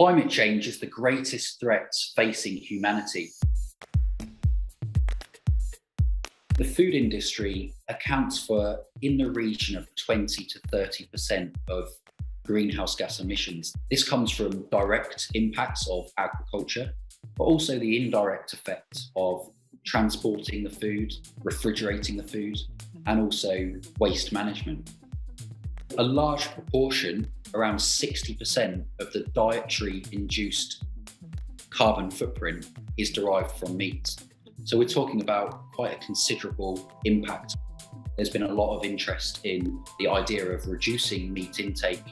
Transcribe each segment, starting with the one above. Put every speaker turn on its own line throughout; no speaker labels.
Climate change is the greatest threat facing humanity. The food industry accounts for in the region of 20 to 30% of greenhouse gas emissions. This comes from direct impacts of agriculture, but also the indirect effect of transporting the food, refrigerating the food, and also waste management. A large proportion around 60% of the dietary induced carbon footprint is derived from meat. So we're talking about quite a considerable impact. There's been a lot of interest in the idea of reducing meat intake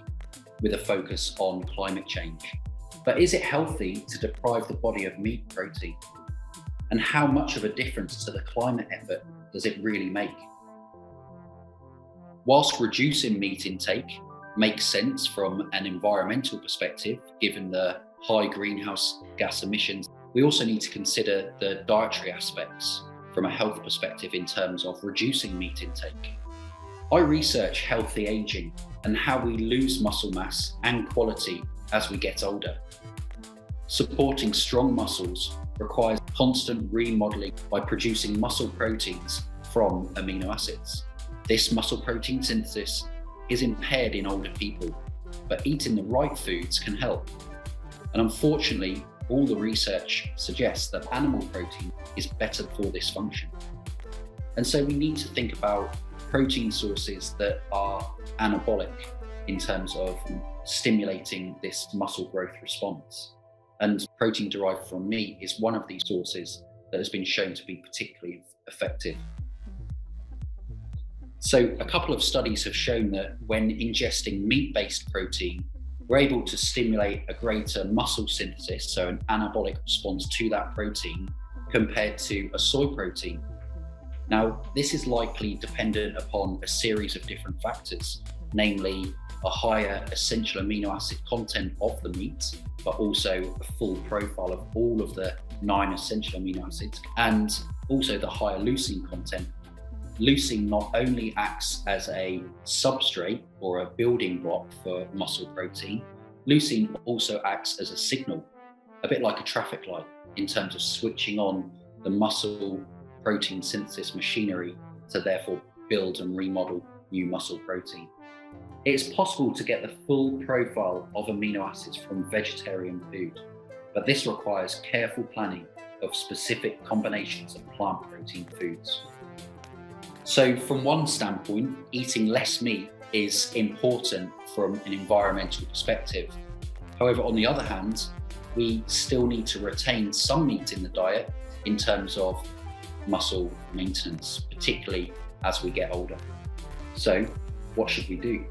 with a focus on climate change. But is it healthy to deprive the body of meat protein? And how much of a difference to the climate effort does it really make? Whilst reducing meat intake makes sense from an environmental perspective, given the high greenhouse gas emissions. We also need to consider the dietary aspects from a health perspective in terms of reducing meat intake. I research healthy aging and how we lose muscle mass and quality as we get older. Supporting strong muscles requires constant remodeling by producing muscle proteins from amino acids. This muscle protein synthesis is impaired in older people, but eating the right foods can help. And unfortunately, all the research suggests that animal protein is better for this function. And so we need to think about protein sources that are anabolic in terms of stimulating this muscle growth response. And protein derived from meat is one of these sources that has been shown to be particularly effective so, a couple of studies have shown that when ingesting meat based protein, we're able to stimulate a greater muscle synthesis, so an anabolic response to that protein compared to a soy protein. Now, this is likely dependent upon a series of different factors, namely a higher essential amino acid content of the meat, but also a full profile of all of the nine essential amino acids, and also the higher leucine content leucine not only acts as a substrate or a building block for muscle protein, leucine also acts as a signal, a bit like a traffic light in terms of switching on the muscle protein synthesis machinery to therefore build and remodel new muscle protein. It's possible to get the full profile of amino acids from vegetarian food, but this requires careful planning of specific combinations of plant protein foods. So, from one standpoint, eating less meat is important from an environmental perspective. However, on the other hand, we still need to retain some meat in the diet in terms of muscle maintenance, particularly as we get older. So, what should we do?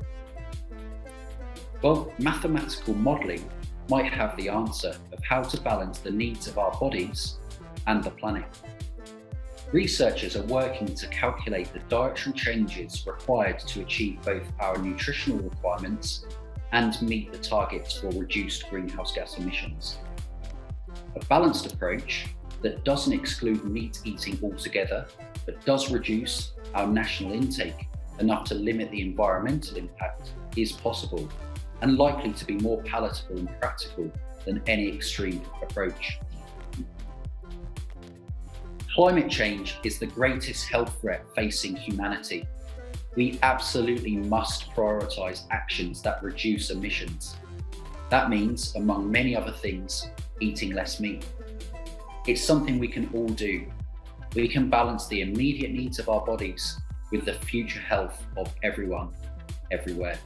Well, mathematical modelling might have the answer of how to balance the needs of our bodies and the planet. Researchers are working to calculate the dietary changes required to achieve both our nutritional requirements and meet the targets for reduced greenhouse gas emissions. A balanced approach that doesn't exclude meat eating altogether, but does reduce our national intake enough to limit the environmental impact is possible and likely to be more palatable and practical than any extreme approach. Climate change is the greatest health threat facing humanity. We absolutely must prioritise actions that reduce emissions. That means, among many other things, eating less meat. It's something we can all do. We can balance the immediate needs of our bodies with the future health of everyone, everywhere.